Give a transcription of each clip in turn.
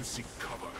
to seek cover.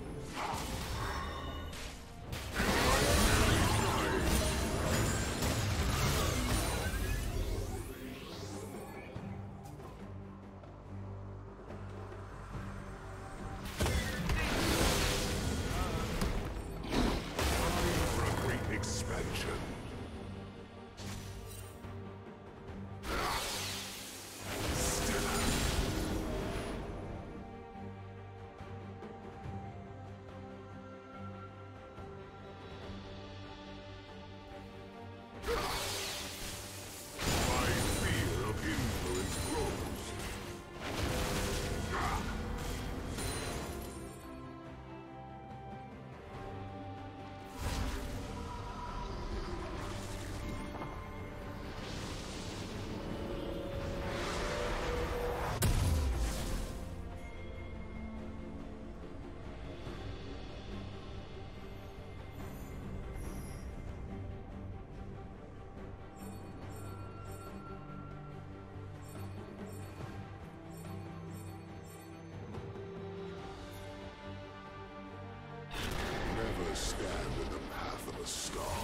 Stand in the path of a star.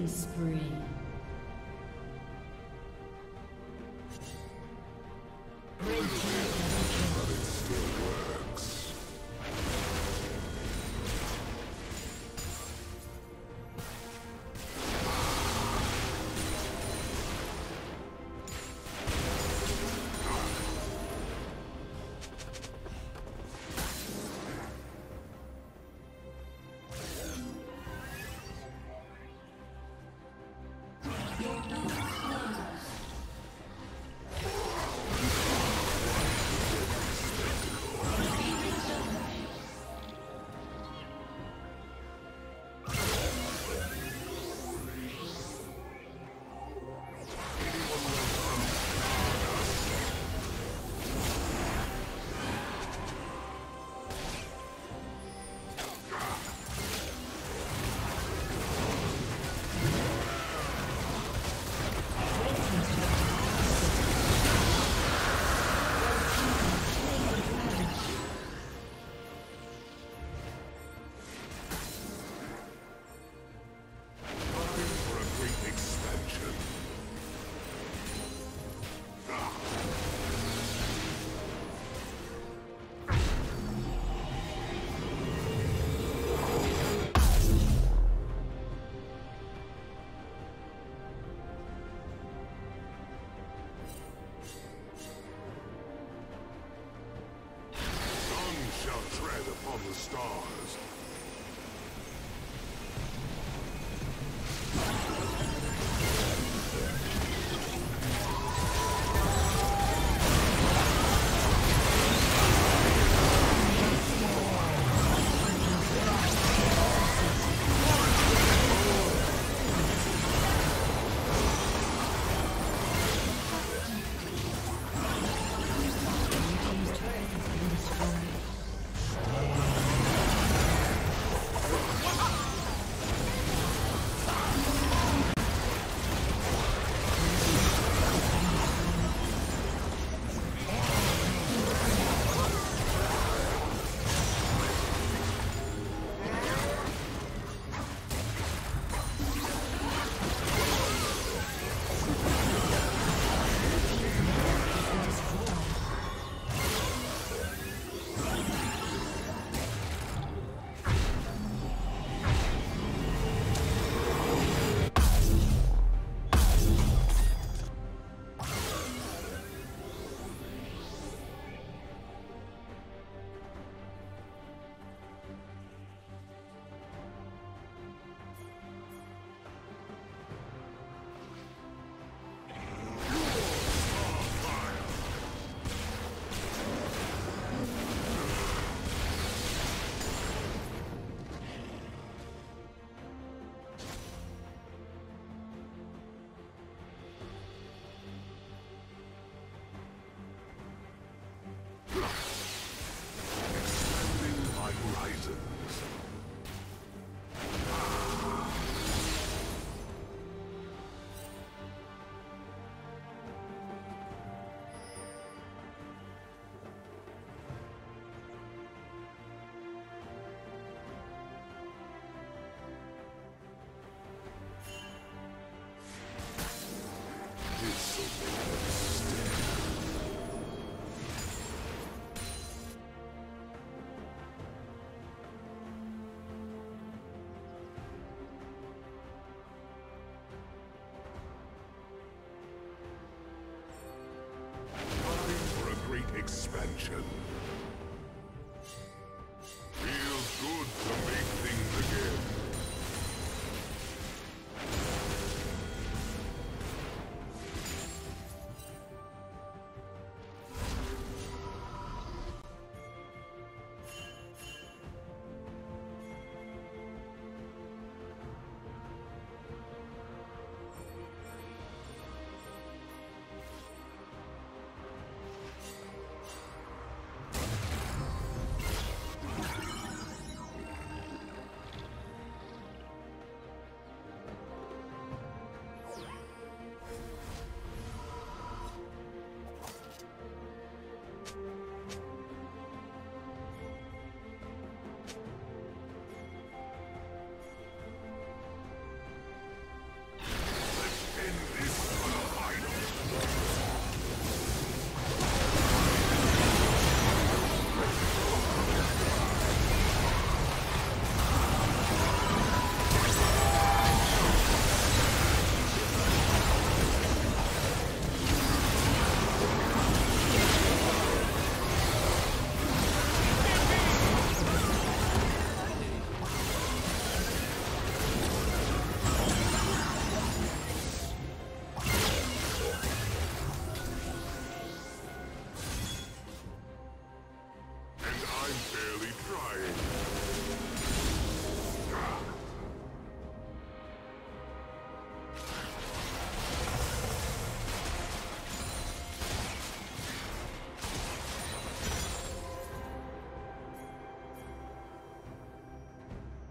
Killing spree. The stars. Expansion.